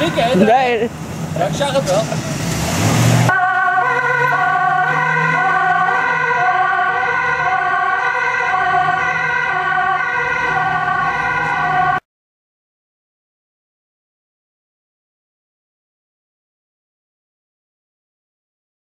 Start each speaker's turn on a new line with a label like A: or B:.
A: schrikken, hè?
B: Nee,
A: Ja, ik zag het wel.